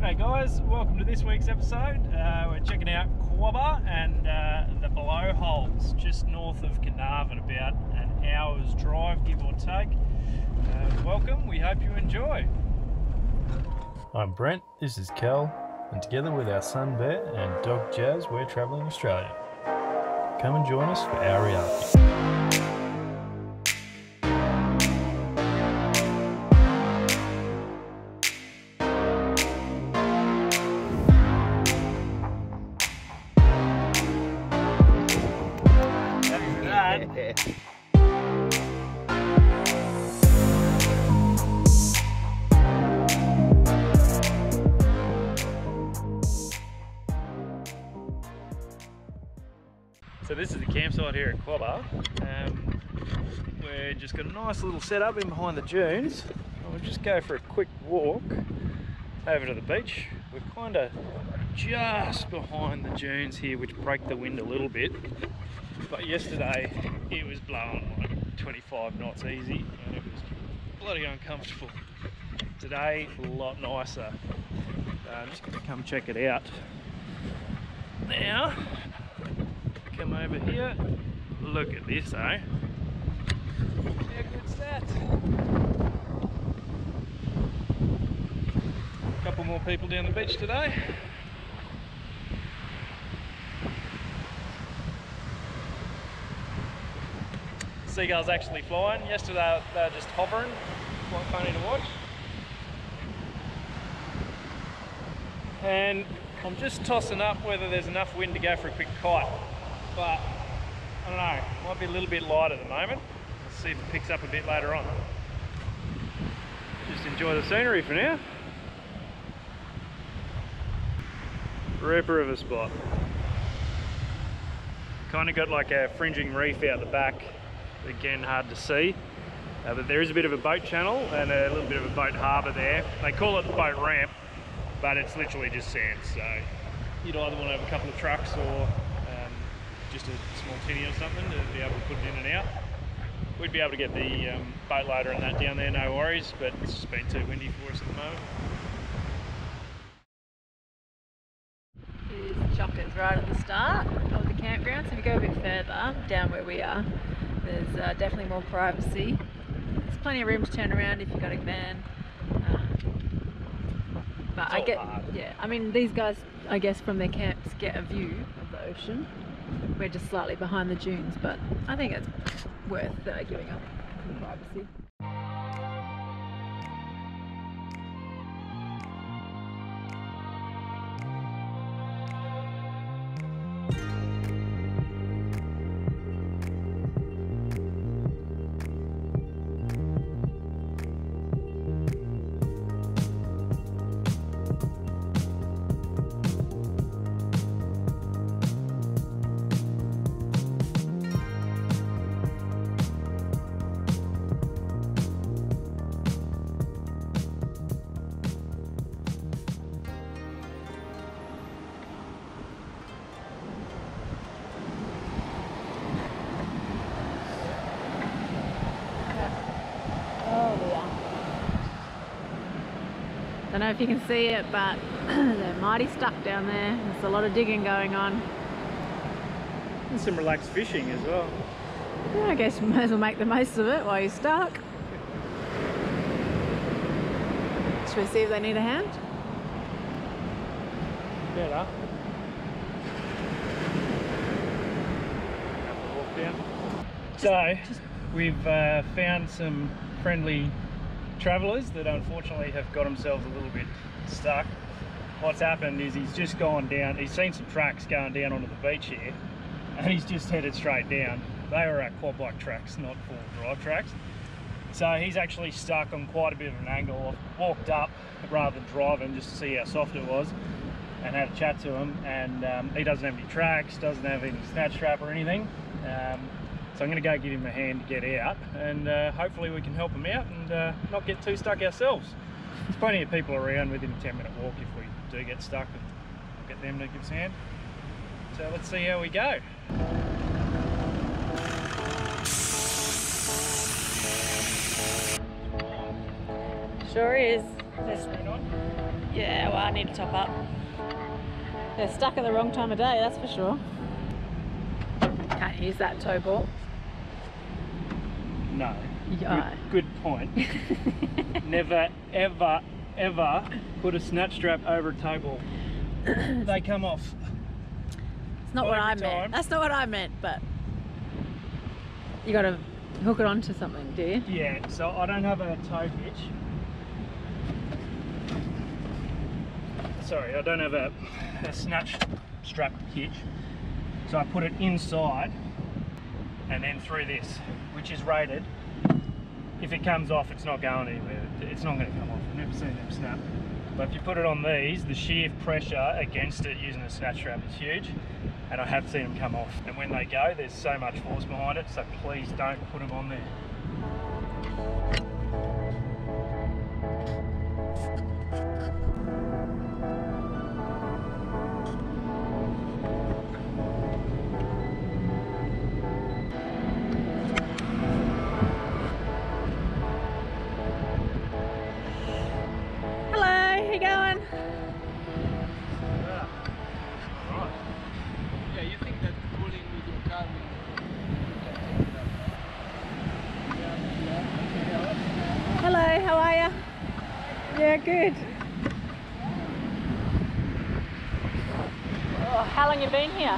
Hey guys, welcome to this week's episode. Uh, we're checking out Quobba and uh, the Blowholes just north of Carnarvon, about an hour's drive, give or take. Uh, welcome, we hope you enjoy. I'm Brent, this is Kel, and together with our son Bear and dog Jazz, we're travelling Australia. Come and join us for our reality. This is the campsite here at Quobba. Um, we're just got a nice little setup in behind the dunes. We'll just go for a quick walk over to the beach. We're kind of just behind the dunes here, which break the wind a little bit. But yesterday it was blowing like 25 knots easy, and it was bloody uncomfortable. Today a lot nicer. I'm just going to come check it out. Now, come over here. Look at this, eh? How good's that? Couple more people down the beach today. Seagulls actually flying. Yesterday they were just hovering. Quite funny to watch. And I'm just tossing up whether there's enough wind to go for a quick kite but I don't know, might be a little bit light at the moment. Let's see if it picks up a bit later on. Just enjoy the scenery for now. Ripper of a spot. Kind of got like a fringing reef out the back. Again, hard to see. Uh, but there is a bit of a boat channel and a little bit of a boat harbour there. They call it the boat ramp, but it's literally just sand. So you'd either want to have a couple of trucks or just a small tinny or something to be able to put it in and out. We'd be able to get the um, boat loader and that down there, no worries, but it's just been too windy for us at the moment. Here's Chockers right at the start of the campground. So if you go a bit further down where we are, there's uh, definitely more privacy. There's plenty of room to turn around if you've got a van. Uh, but I get, hard. yeah, I mean, these guys, I guess, from their camps get a view of the ocean. We're just slightly behind the dunes, but I think it's worth uh, giving up privacy. Don't know if you can see it, but they're mighty stuck down there. There's a lot of digging going on. And some relaxed fishing as well. Yeah, I guess you might as well make the most of it while you're stuck. Should we see if they need a hand? Better. So, we've uh, found some friendly travellers that unfortunately have got themselves a little bit stuck. What's happened is he's just gone down, he's seen some tracks going down onto the beach here, and he's just headed straight down. They were uh, quad bike tracks, not four-wheel drive tracks. So he's actually stuck on quite a bit of an angle. Walked up rather than driving just to see how soft it was and had a chat to him and um, he doesn't have any tracks, doesn't have any snatch strap or anything. Um, so I'm going to go give him a hand to get out and uh, hopefully we can help him out and uh, not get too stuck ourselves. There's plenty of people around within a 10 minute walk if we do get stuck and we'll get them to give us a hand. So let's see how we go. Sure is. Is that screen on? Yeah, well, I need to top up. They're stuck at the wrong time of day, that's for sure. Can't use that tow ball. No. Yeah. Good, good point. Never, ever, ever put a snatch strap over a tow ball. they come off. It's not what I every meant. That's not what I meant, but you got to hook it onto something, do you? Yeah, so I don't have a tow hitch. Sorry, I don't have a, a snatch strap hitch. So I put it inside and then through this, which is rated. If it comes off, it's not going anywhere. It's not going to come off. I've never seen them snap. But if you put it on these, the shear pressure against it using a snatch strap is huge. And I have seen them come off. And when they go, there's so much force behind it, so please don't put them on there. Hello, how are you? Yeah, good. Oh, how long you been here?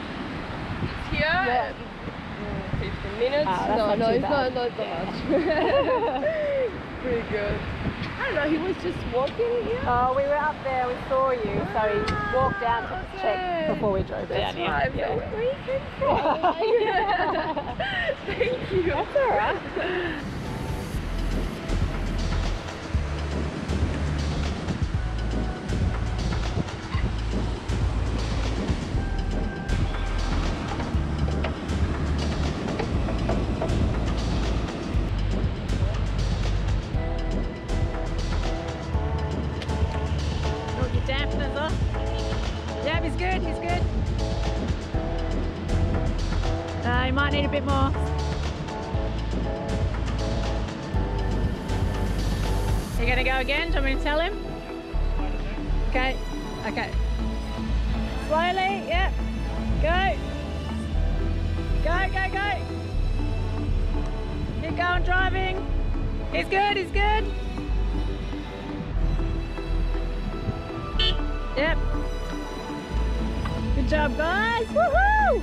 Here, Yeah. mm, 15 minutes. Ah, that's no, not no, too it's bad. not, not that much. Pretty good. I don't know, he was just walking here. Oh, we were up there, we saw you, so he walked down to check before we drove That's down here. why I Yeah. where you came from? Thank you. That's alright. Keep going driving. He's good, he's good. Yep. Good job, guys. Woohoo!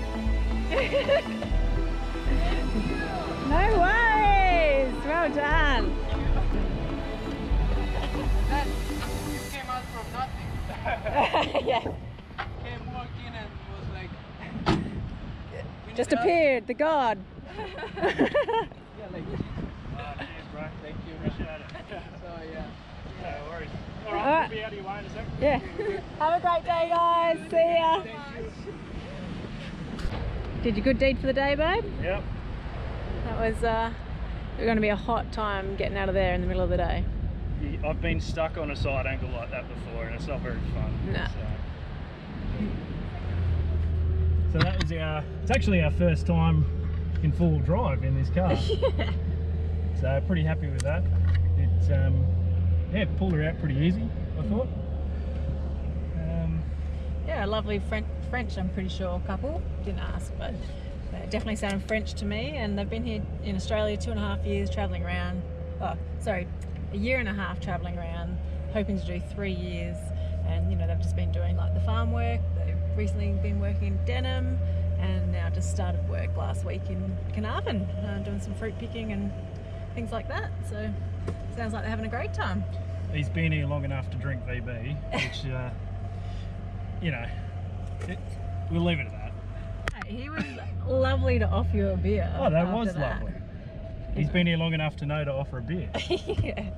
no worries. Well done. Yeah. Came, walked in and was like. Just appeared, the god. Yeah, like. Uh, cheers, bro. Thank you. Appreciate it. So yeah. No worries. All All right, right. we'll be out of your way in a second. yeah. Have a great day, guys. See ya. Did your good deed for the day, babe? Yep. That was uh, going to be a hot time getting out of there in the middle of the day. Yeah, I've been stuck on a side angle like that before, and it's not very fun. No. So, so that was our. It's actually our first time in full drive in this car. So pretty happy with that. It um, yeah pulled her out pretty easy. I thought. Um, Yeah, a lovely French, French, I'm pretty sure, couple. Didn't ask, but they definitely sounded French to me. And they've been here in Australia two and a half years, travelling around. Oh, sorry, a year and a half travelling around, hoping to do three years. And you know, they've just been doing like the farm work. They've recently been working in Denham, and now just started work last week in Carnarvon, uh, doing some fruit picking and things like that. So sounds like they're having a great time. he's been here long enough to drink VB, which uh, you know, it, we'll leave it at that. Hey, he was lovely to offer you a beer. Oh, that was that. lovely. He's been here long enough to know to offer a beer. yeah.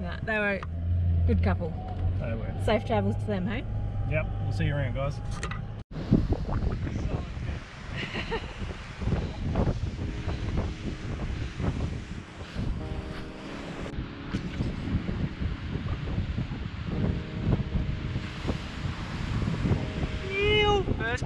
Nah, they were a good couple. They were. Safe travels to them, hey? Yep, we'll see you around, guys.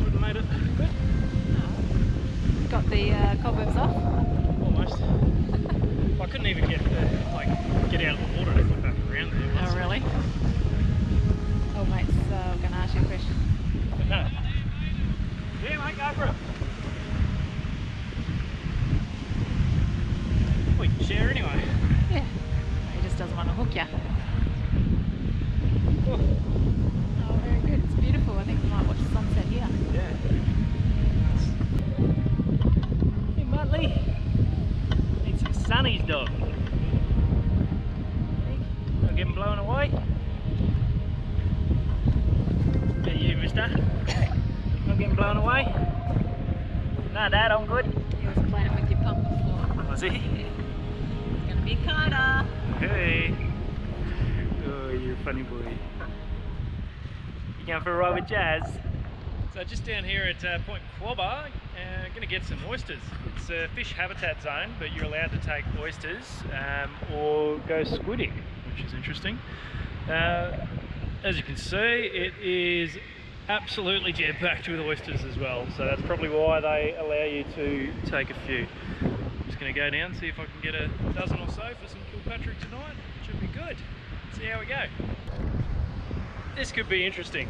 else would have made it. Good. Got the uh, cobwebs off? Almost. I couldn't even get the, like get out of the water and put back around there. Oh really? Oh mate, so I'm uh, going to ask you a question. No. Yeah mate, go for it. We can share anyway. Yeah. He just doesn't want to hook you. With Jazz? So just down here at uh, Point Quobba, uh, going to get some oysters. It's a fish habitat zone, but you're allowed to take oysters um, or go squidding, which is interesting. Uh, as you can see, it is absolutely jam-packed with oysters as well, so that's probably why they allow you to take a few. I'm just going to go down, see if I can get a dozen or so for some Kilpatrick tonight. Should be good. See how we go. This could be interesting.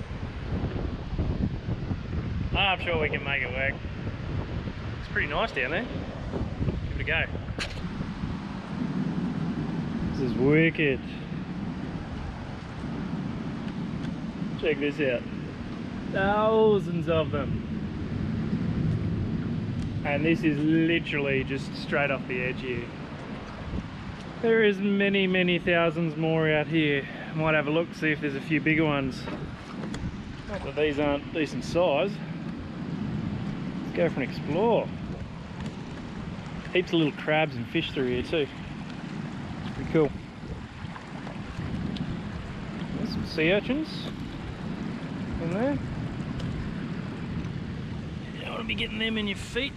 I'm sure we can make it work. It's pretty nice down there. Give it a go. This is wicked. Check this out. Thousands of them. And this is literally just straight off the edge here. There is many, many thousands more out here. Might have a look, see if there's a few bigger ones. Not that these aren't decent size. Go for an explore. Heaps of little crabs and fish through here too. It's pretty cool. There's some sea urchins in there. You don't want to be getting them in your feet.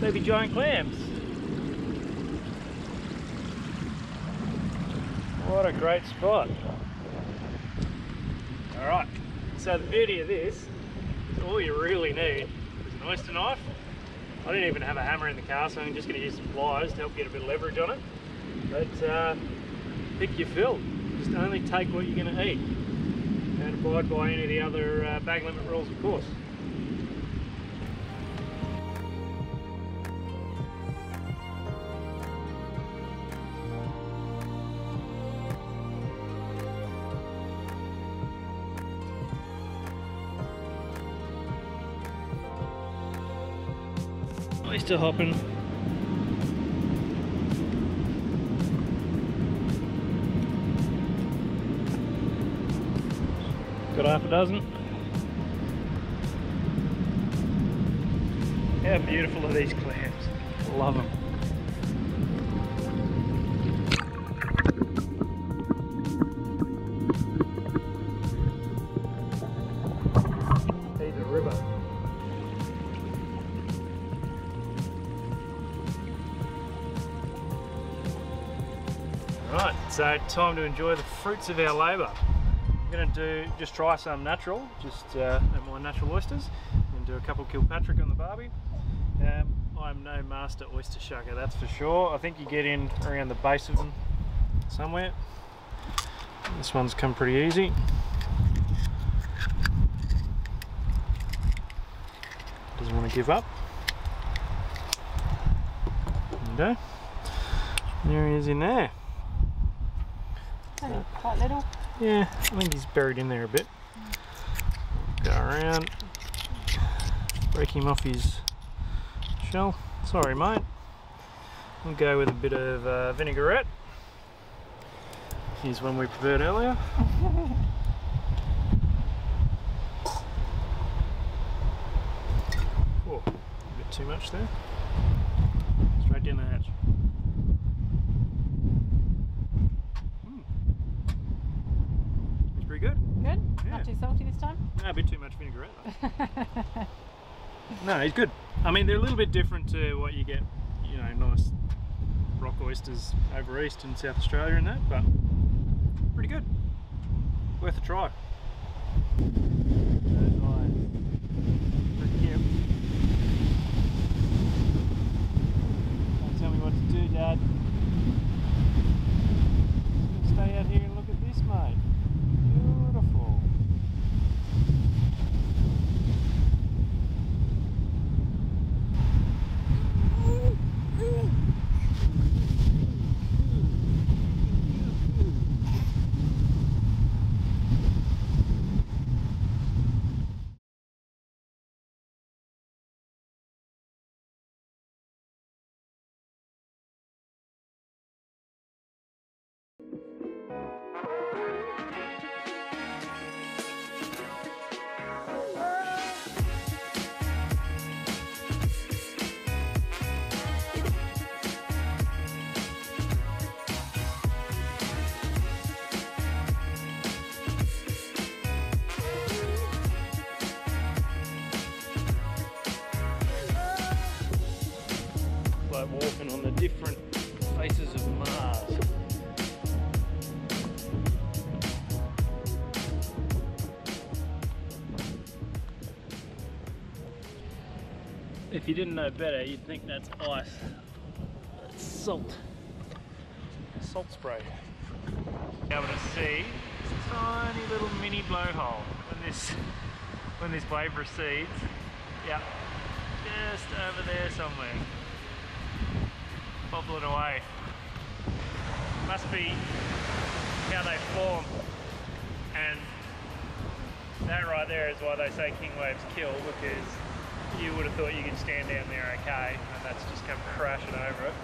Maybe giant clams. What a great spot. Alright, so the beauty of this all you really need is an oyster knife. I didn't even have a hammer in the car, so I'm just going to use some pliers to help get a bit of leverage on it. But uh, pick your fill. Just only take what you're going to eat. And abide by any of the other uh, bag limit rules, of course. Oyster hopping. Got half a dozen. How beautiful are these clams? Love them. So time to enjoy the fruits of our labour. I'm going to do just try some natural, just uh, my natural oysters, and do a couple Kilpatrick on the barbie. Um, I'm no master oyster shucker, that's for sure. I think you get in around the base of them somewhere. This one's come pretty easy. Doesn't want to give up. There he is in there. Little. Yeah, I think he's buried in there a bit. Go around, break him off his shell. Sorry, mate. We'll go with a bit of uh, vinaigrette. Here's one we prepared earlier. Oh, a bit too much there. Straight down the hatch. time? No, a bit too much vinaigrette. no, it's good. I mean, they're a little bit different to what you get, you know, nice rock oysters over east in South Australia and that, but pretty good. Worth a try. Don't tell me what to do, Dad. Stay out here and look at this, mate. If you didn't know better, you'd think that's ice. That's salt. Salt spray. Be able to see this tiny little mini blowhole when this when this wave recedes. Yeah, just over there somewhere. Bobbling away. Must be how they form. And that right there is why they say king waves kill because you would have thought you could stand down there okay and that's just come crashing over it.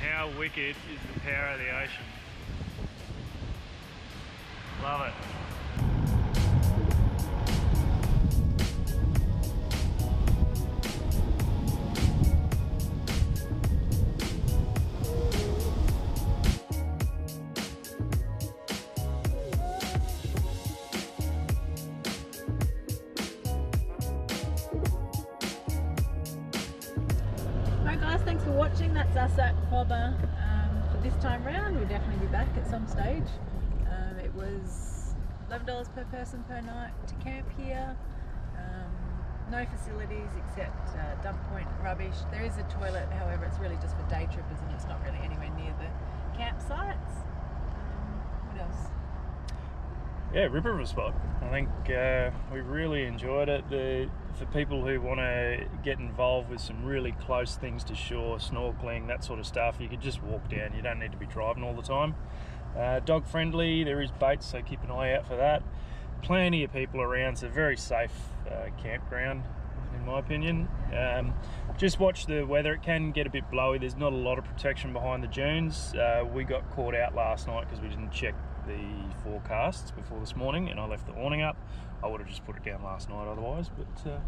How wicked is the power of the ocean? Love it. $11 per person per night to camp here. Um, no facilities except uh, dump point rubbish. There is a toilet, however, it's really just for day trippers and it's not really anywhere near the campsites. Um, what else? Yeah, ripper of a spot. I think uh, we really enjoyed it. The, for people who want to get involved with some really close things to shore, snorkeling, that sort of stuff, you could just walk down. You don't need to be driving all the time. Uh, dog friendly, there is baits, so keep an eye out for that. Plenty of people around, so very safe uh, campground in my opinion. Um, just watch the weather, it can get a bit blowy. There's not a lot of protection behind the dunes. Uh, we got caught out last night because we didn't check the forecasts before this morning and I left the awning up. I would have just put it down last night otherwise, but uh,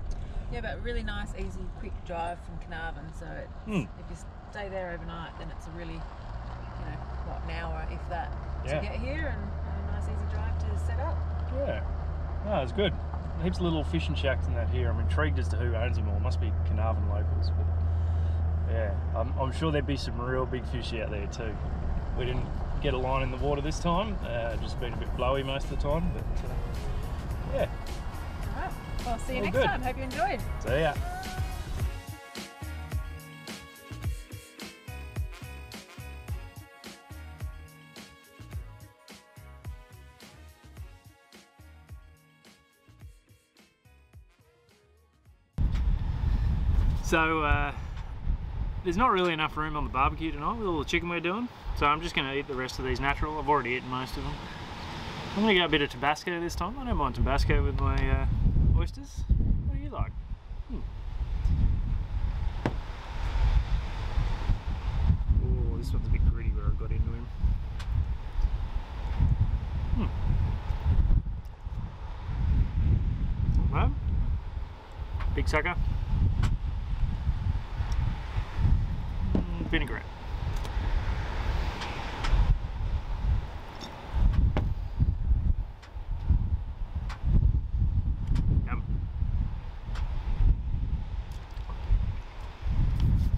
Yeah, but really nice, easy, quick drive from Carnarvon. So it's, Hmm. if you stay there overnight, then it's a really, you know, what an hour if that Yeah. to get here, and have a nice easy drive to set up. yeah, no, it's good. Heaps of little fishing shacks in that here. I'm intrigued as to who owns them all. Must be Carnarvon locals, but yeah, I'm, I'm sure there'd be some real big fish out there too. We didn't get a line in the water this time. Uh, just been a bit blowy most of the time, but uh, yeah. All right. Well, see you All next good. time. Hope you enjoyed. See ya. So uh, there's not really enough room on the barbecue tonight with all the chicken we're doing. So I'm just going to eat the rest of these natural. I've already eaten most of them. I'm going to get a bit of Tabasco this time. I don't mind Tabasco with my uh, oysters. What do you like? Hmm. Oh, this one's a bit gritty where I got into him. Hmm. Well, big sucker. Mm, vinaigrette. Yum.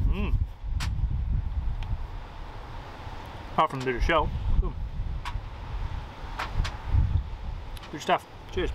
Mm. Apart from the shell. Good stuff. Cheers.